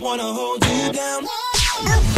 wanna hold you down.